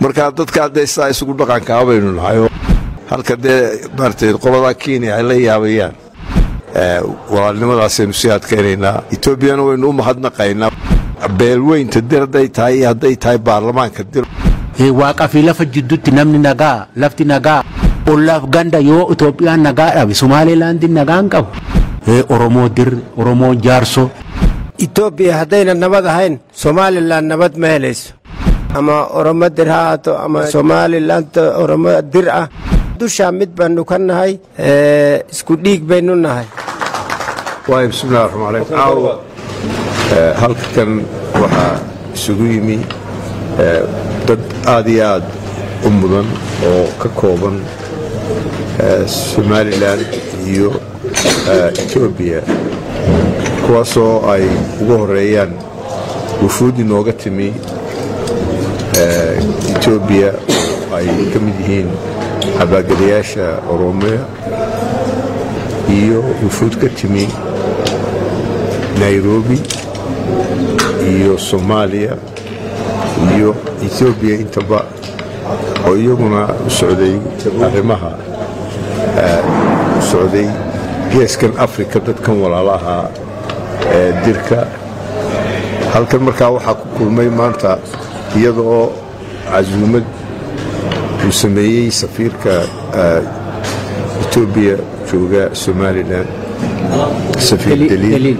markaa dadka hadday sidaa isugu dhaqankaa baynu nahay halka dee maaragtay qoladaa kenya ay la yaabayaan. Walaalnimadaasaynu sii adkaynaynaa. Etoobiyana waynu u mahadnaqaynaa. Beelweynta dir hadday tahay iyo hadday tahay baarlamaanka dir. Waaqa fi lafa namni nagaa lafti nagaa. Ollaaf ganda yoo Itoophiyaan nagaa dhabe Somaalilaandin nagaan qabu. Oromoo dir Oromoo jaarso. Itoophiya haddayna nabad ahayn Somalilan nabad ma helayso ama Oromo dir ha ahaato ama Somaliland Oromo dir ah. Dushaa mid baanu ka nahay isku dhiig baynu nahay. Bismillahi raxmaan raxiim caawa halkan waxaa isugu yimi dad aad iyo aad u mudan oo ka kooban somalilan iyo etoobiya kuwaasoo ay ugu horeeyaan wufuud inooga timi etoobiya oo ay ka mid yihiin abaagadayaasha oromiya iyo wufuud ka timi nairobi iyo soomaaliya iyo etoobiya intaba oo iyaguna socday arrimaha u socday geeskan afrika dadkan walaalaha ee dirka. Halkan markaa waxaa ku kulmay maanta iyada oo casuumad uu sameeyey safiirka etoobiya jooga somalilan safiir daliil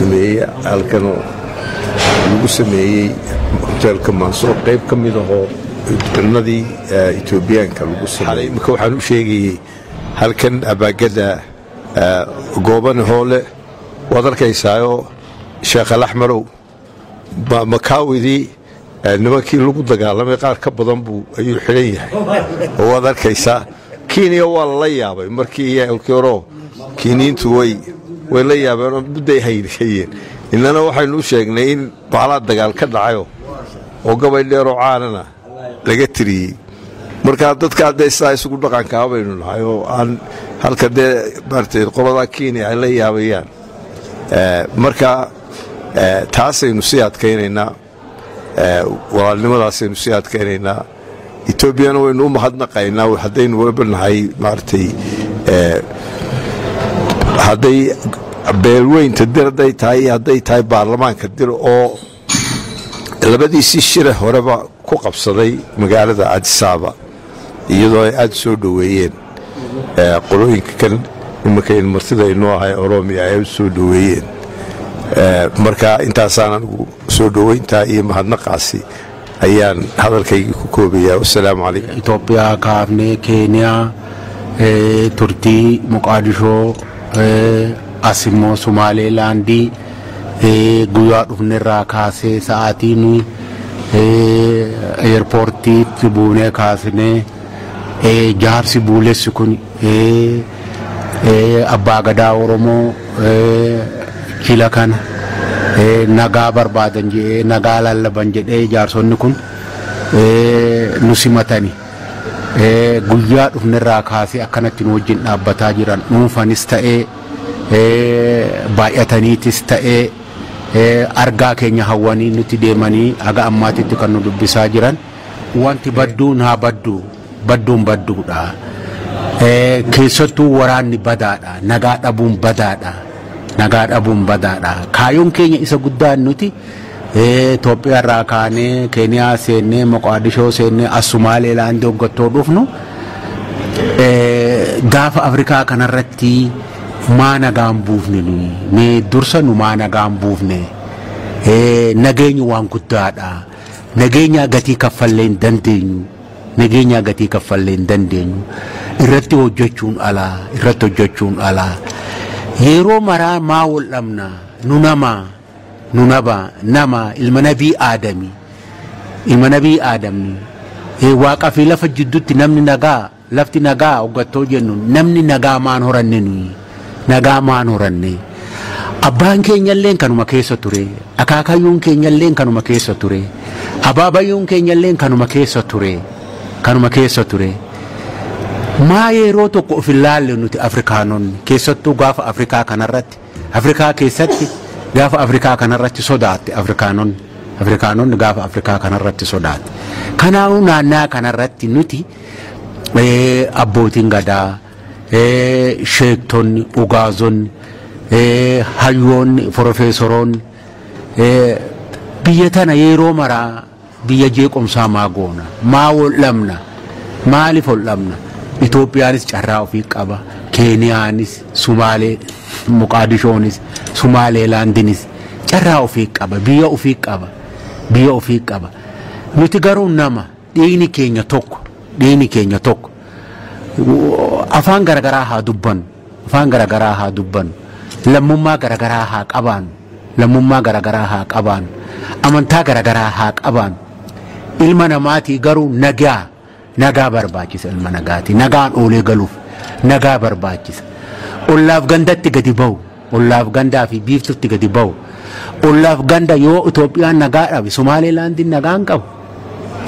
sameeyey halkanoo lagu sameeyey hoteelka maansoor qayb ka mid ahoo cunadii etoobiyaanka lagu sameeyey. Imika waxaan u sheegayey halkan abaagada goobane hoole. Waad arkaysaayoo sheekh alaxmarow makaawidii nimankii lagu dagaalamay qaar ka badan buu ayuu xidhan yahay. Oo waad arkaysaa kenya waa lala yaabay. Markii horo kiniintu way la yaabeen oo mudday haynhayeen innana waxaynu u sheegnay in baalaa dagaal ka dhacayo oo gabay dheeroo caanana laga tiriyey. Markaa dadka hadday sidaa isugu dhaqankaa baynu nahay oo aan halka dee maaragtay qoladaa kenya ay la yaabayaan. Marka taasaynu sii adkaynaynaa walaalnimadaasaynu sii adkaynaynaa. Etoobiyana waynu u mahadnaqaynaa haddaynu waba nahay maaragtay hadday beelweynta dir hadday tahay iyo hadday tahay baarlamaanka dir oo labadiisii shire horeba ku qabsaday magaalada cadisaaba iyadoo ay aada soo dhoweeyeen. Qolooyinka kan iminkayn martida inoo ahay oromiya ay soo dhoweeyeen. Marka intaasaan anigu soo dhoweyntaa iyo mahadnaqaasi ayaan hadalkaygii ku koobayaa. Wasalaamu calaykum Itoophiyaa kaafnee Keeniyaa turtii Muqaadishoo as immoo Somaalilaandii guyyaa dhufnerraa kaasee sa'aatii nuyi eerpoortiitti buunee kaasnee jaarsi buulessi kun abbaa gadaa Oromoo jila kana nagaa barbaadan jedhee nagaa lallaban jedhee jaarsonni kun nu simatani. Guyyaa dhufnerraa kaasee akkanatti nu wajjin dhaabbataa jiran dhuunfanis ta'ee baay'ataniitis ta'ee argaa keenya hawwanii nuti deemanii haga ammaatitti kan nu dubbisaa jiran wanti badduun haa baddu badduun badduudha. Keessattuu waraanni badaadha nagaa dhabuun badaadha nagaa dhabuun badaadha. Kaayyoon keenya isa guddaan nuti Itoophiyaa irraa kaanee Keeniyaa seennee Moqaadishoo seennee as Sumaaleelaandii hoggattoo dhufnu gaafa Afrikaa kanarratti maa nagaan buufne nuyi dursa nu maa nagaan buufne. Nageenyi waan guddaadha. Nageenya gatii kaffallee hin dandeenyu. Nageenya gatii kaffallee hin dandeenyu. Irratti hojjechuun alaa irratti hojjechuun alaa yeroo maraa maa wal dhabna? Nu nama. Nu naba. Nama. Ilma nabii aadami. Ilma nabii aadamni waaqa fi lafa jidduutti namni nagaa lafti nagaa hoggattoo jennu namni nagaa maan horanne nuyi nagaa maan horanne. Abbaan keenyalleen kanuma keessa ture. Akaakayyuun keenyalleen kanuma keessa ture. Abaabayyuun keenyalleen kanuma keessa ture. Kanuma keessa ture maa yeroo tokko of hin laalle nuti afrikaanonni keessattuu gaafa afrikaa kanarratti afrikaa keessatti gaafa afrikaa kanarratti sodaatte afrikaanonni afrikaanonni gaafa afrikaa kanarratti sodaate kanaafuu naannaa kanarratti nuti abbootiin gadaa sheektonni ugaazonni hayyoonni profeesoroonni biyya tana yeroo maraa biyya jeequmsaa maa goona? Maa waldhabna maaliif waldhabna itoophiyaanis carraa ofii qaba. Keeniyaanis sumaalee muqaadishoonis sumaaleelaandinis carraa ofii qaba. Biyya ofii qaba. Biyya ofii qaba. Nuti garuu nama dhiigni keenya tokko dhiigni keenya tokko. Afaan garagaraa haa dubbannu. Afaan garagaraa haa dubbannu. Lammummaa garagaraa haa qabaannu. Lammummaa garagaraa haa qabaannu. Amantaa garagaraa haa qabaannu. Ilma namaatii garuu nagaa nagaa barbaachisa ilma nagaati nagaan oolee galuuf nagaa barbaachisa. Ollaaf gandatti gadi ba'u ollaaf gandaa fi biiftutti gadi ba'u ollaaf ganda yoo Itoophiyaan nagaa dhabe Somaaleelaandiin nagaan qabu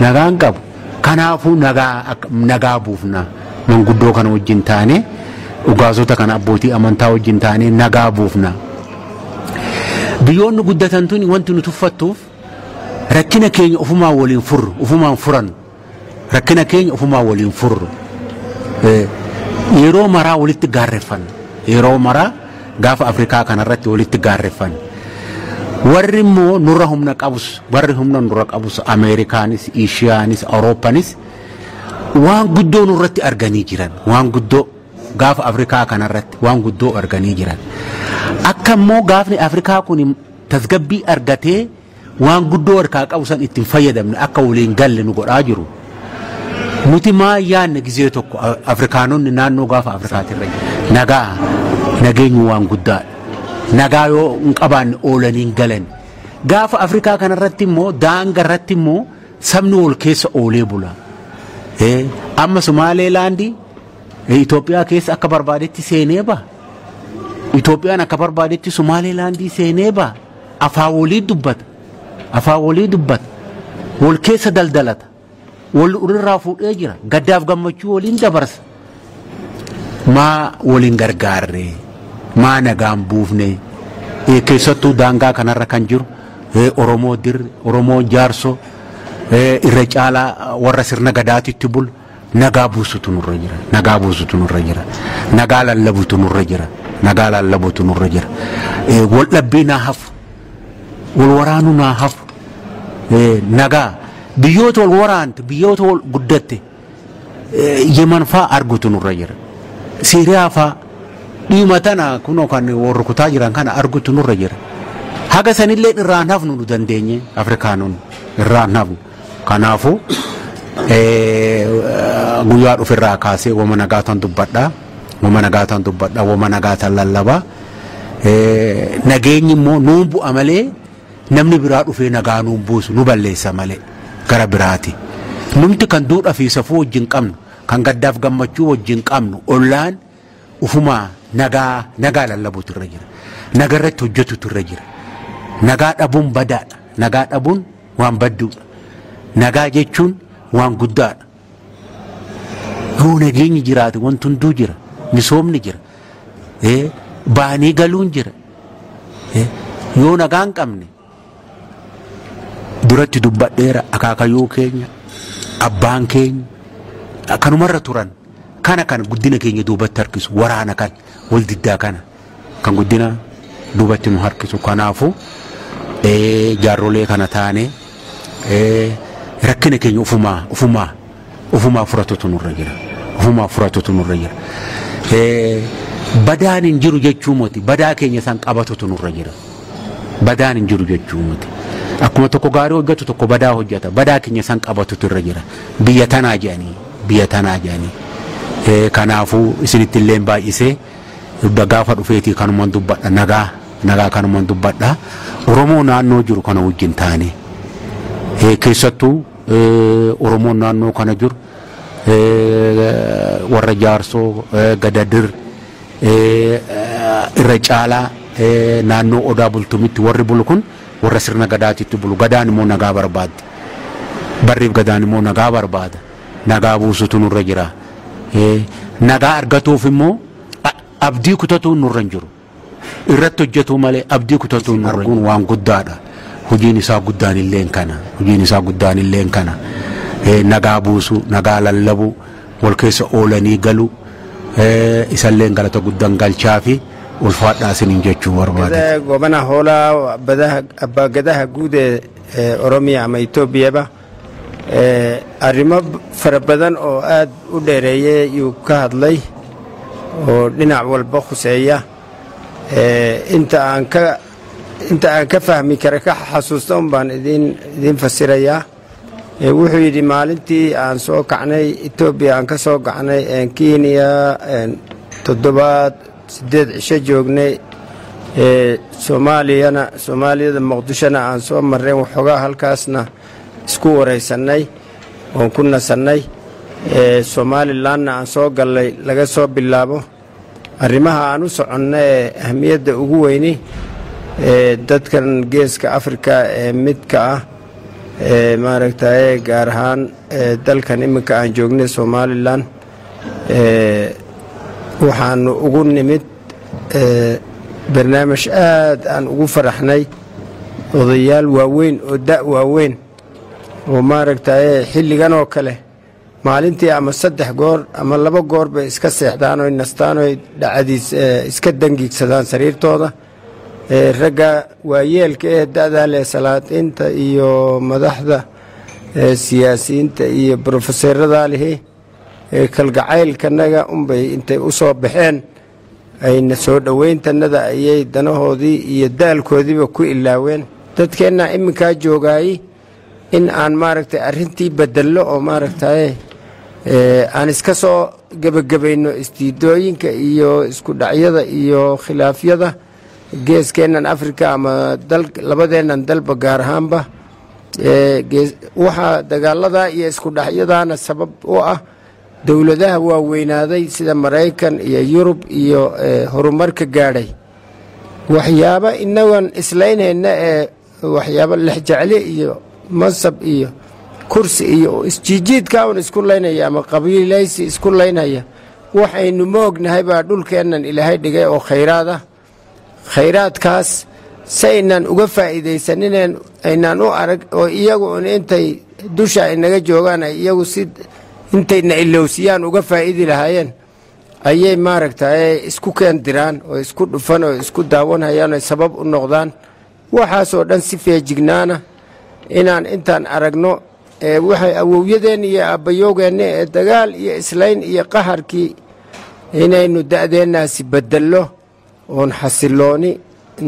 nagaan qabu. Kanaafuu nagaa nagaa buufna. Manguddoo kana wajjin taane dhugaasota kana abbootii amantaa wajjin taane nagaa buufna. Biyyoonni guddatan tuni wanti nu tuffattuuf rakkina keenya ofumaan waliin furru ofumaan furan rakkina keenya ofumaan waliin furru yeroo maraa walitti gaarreeffan yeroo maraa gaafa afrikaa kanarratti walitti gaarreeffan warri immoo nurra humna qabus warri humna nurra qabus ameerikaanis ishiyaanis awurooppaanis waan guddoo nurratti arganii jiran. Waan guddoo gaafa afrikaa kanarratti waan guddoo arganii jiran. Akka immoo gaafni afrikaa kun tasgabbii argatee waan guddoo harkaa qabu san ittiin fayyadamne akka waliin galle nu godhaa jiru. Nuti maa yaadne gizee tokko afrikaanonni naannoo gaafa afrikaatirra nagaa nageenyi waan guddaadha. Nagaa yoo hin qabaanne oolaniin galan. Gaafa afrikaa kanarratti immoo daanga irratti immoo sabni wal keessa oolee bula. Amma Sumaaleelaandii Itoophiyaa keessa akka barbaadetti seenee ba'a. Itoophiyaan akka barbaadetti Sumaaleelaandii seenee ba'a. Afaan walii dubbata. Afaan walii dubbata. Wal keessa daldalata. Wal irraa fuudhee jira. Gaddaaf gammachuu waliin dabarsa. Maa waliin gargaarre. Maa nagaan buufne. Keessattuu daangaa kanarra kan jiru Oromoo dirri, Oromoo jaarsoo irra caalaa warra sirna gadaatitti bulu. nagaa buusutu nurra jira nagaa buusutu nurra jira nagaa lallabutu nurra jira nagaa lallabutu nurra jira wal dhabbii naa hafu wal waraanuu naa hafu nagaa biyyoota wal waraante biyyoota wal guddatte yeman faa argutu nurra jira. Siiriyaa faa dhiima tana kunoo kan warri kutaa jiran kana argutu nurra jira. Haga sanillee irraan hafnu nu dandeenye afrikaanonni irraan hafnu kanaafuu guyyaa dhufirraa kaasee wama nagaatan dubbadha wama nagaatan dubbadha wama nagaatan lallabaa. Nageenyi immoo nuun bu'a malee namni biraa dhufee nagaa nuun buusu nu balleessa malee gara biraati. Numti kan duudhaa fi safuu wajjin qabnu kan gaddaaf gammachuu wajjin qabnu ollaan ufumaa nagaa nagaa lallabuutu irra jira. Nagaa irratti hojjetutu irra jira. Nagaa dhabuun badaadha. Nagaa dhabuun waan badduudha. Nagaa jechuun waan guddaadha. Yoo nageenyi jiraate wanti hunduu jira misoomni jira baanii galuun jira yoo nagaan qabne duratti dubbadheera akaakayyuu keenya abbaan keenya kanumarra turan. Kana kan guddina keenya duubatti harkisu waraana kan wal diddaa kana kan guddina duubatti nu harkisu. Kanaafu jaarrolee kana taane rakkina keenya ufumaa ufumaa ufumaa furatutu nurra jira. Ufumaa furatutu nurra jira. Badaan hin jiru jechuu miti. Badaa keenya san qabatutu nurra jira. Badaan hin jiru jechuu miti akkuma tokko gaarii hojjetu tokko badaa hojjeta badaa keenya san qabatutu irra jira biyya tanaa jedhanii biyya tanaa jedhanii kanaafuu isinitti illee baay'isee gaafa dhufeetii kanumaan dubbadha nagaa nagaa kanumaan dubbadha oromoo naannoo jiru kana wajjin taane keessattuu oromoon naannoo kana jiru warra jaarsoo gadadir irra caalaa naannoo odaa bultumitti warri bulu kun warra sirna gadaatitti bulu gadaan immoo nagaa barbaaddi barriif gadaan immoo nagaa barbaada nagaa buusutu nurra jira nagaa argatuuf immoo abdii kutatuun nurra hin jiru irratti hojjetuu malee abdii kutatuun arguun waan guddaadha hojiin isaa guddaan illeen kana hojiin isaa guddaan illeen kana nagaa buusu nagaa lallabu wal keessa oolanii galu isalleen galata guddaan galchaa fi ulfaadhaa isiniin jechuu barbaade. Gobana hoolaa abbaa gadaha guud ee Oromiyaa ama Itoophiyaaba arrimo fara badan oo aad u dheereeyey yuu ka hadlay oo dhinac walba khuseeya inta aan ka inta aan ka fahmi kara ka xasuusta un baan idin idiin fasirayaa wuxuu yidhi maalintii aan soo kacnay etoobiya aan ka soo kacnay kenya toddobaad siddeed cisho joognay soomaaliyana soomaaliyada muqdishona aan soo marrayn waxoogaa halkaasna isku waraysannay oon ku nasannay somalilanna aan soo gallay laga soo bilaabo. Arrimaha aan u soconna ee ahmiyadda ugu weyni dadkan geeska afrika ee midka ah maaragtaye gaar ahaan dalkan iminka aan joognay somalilan waxaanu ugu nimid barnaamij aad aan ugu faraxnay odayaal waaweyn oo da' waaweyn oo maaragtaye xilligan oo kale maalintii ama saddex goor ama laba goor bay iska seexdaan oy nastaan oy dhacadiis iska dangiigsadaan sariirtooda. Ragga waayeelka ee da'daa leh salaadiinta iyo madaxda siyaasiyiinta iyo brofeseeradaa lihi kalgacaylkanaga unbay intay u soo baxeen. Ayna soo dhowayntanada ayay danahoodii iyo daalkoodiiba ku ilaaween. Dadkeenna iminkaa joogaayey in aan maaragtay arrintii bedello oo maaragtaye aan iska soo gebagabayno istiidooyinka iyo isku dhacyada iyo khilaafyada geeskeennan africa ama labadeennan dalba gaar ahaanba waxaa dagaaladaa iyo isku dhacyadaana sabab u ah dowladaha waaweynaaday sida maraykan iyo yurub iyo horumarka gaadhay. Waxyaaba inagoon islaynayna ee waxyaaba lexjecle iyo mansab iyo kursi iyo isjiijiidka un isku laynaya ama qabiilaysi isku laynaya waxaynu ma ognahay baa dhulkeennan ilaahay dhigay oo khayraad ah khayraadkaas si aynaan uga faa'iidaysanineen aynaan u arag oo iyagu un intay dusha inaga joogaan ay iyagu si intayna ilowsiyaan uga faa'idi lahaayeen ayay maaragtaye isku keendiraan oo isku dhufan oo isku daawanhayaan oo sabab u noqdaan. Waxaasoo dhan si feejignaana inaan intaan aragno waxay awowyadeenna iyo aabbayoogeenna ee dagaal iyo islayn iyo qaharkii inaynu da'deennaasi bedello oon xasilooni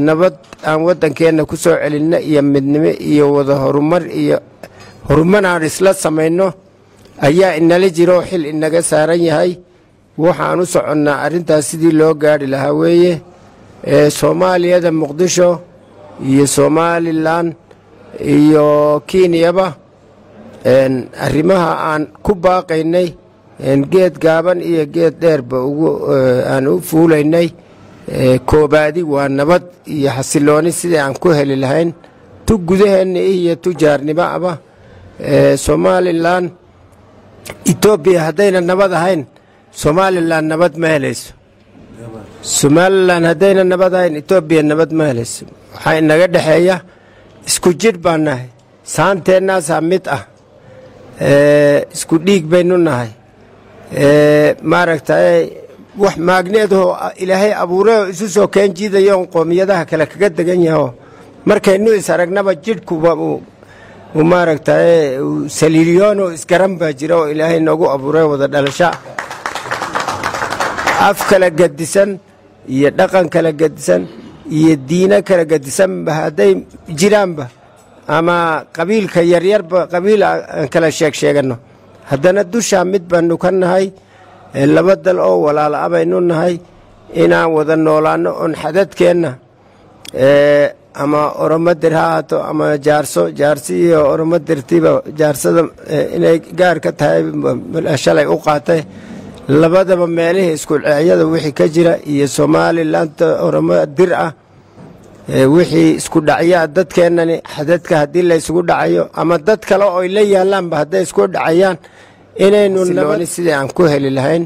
nabad aan waddankeenna ku soo celinno iyo midnimo iyo wada horumar iyo horumar aan isla samayno ayaa inala jiroo xil inaga saaran yahay. Waxaan u soconnaa arrintaas sidii loo gaadhi lahaa weeye. Soomaaliyada muqdisho iyo somalilan iyo kenyaba arrimaha aan ku baaqaynay geed gaaban iyo geed dheerba aan u fuulaynay koobaadi waa nabad iyo xasilooni sidii aan ku heli lahayn. Tu gudaheenna iyo tu jaarnimaaba. Somalilan etoobiya haddayna nabad ahayn somalilan nabad ma helayso. Somalilan haddayna nabad ahayn etoobiya nabad ma helayso. Waxaa inaga dhexeeya isku jidh baan nahay. Saanteennaasaa mid ah. Isku dhiig baynu nahay. Maaragtay wax maagneedoo ilaahay abuurayoo isu soo keen jiidayoon qoomiyadaha kale kaga degan yahoo markaynu is aragnaba jidhkuba uu maaragtay saliilyoonoo isgaran baa jira oo ilaahay noogu abuuray wada dhalasha. Af kala gadisan iyo dhaqan kala gadisan iyo diino kala gadisanba hadday jiraanba ama qabiilka yaryarba qabiil aan kala sheeg sheeganno haddana dushaa mid baanu ka nahay laba dal oo walaala a baynu nahay inaan wada noolaanno oon xadadkeenna ama oromadir ha ahaato ama jaarso jaarsi iyo oromadirtiiba jaarsada inay gaar ka tahay shalay u qaatay. Labadaba meelihii iskucecyada wixii ka jira iyo somalilanka oromadir ah wixii isku dhacyaa dadkeennani xadadka haddii laysugu dhacayo ama dad kale oy la yaalaanba hadday isku dhacayaan inaynu nabad sidii aan ku heli lahayn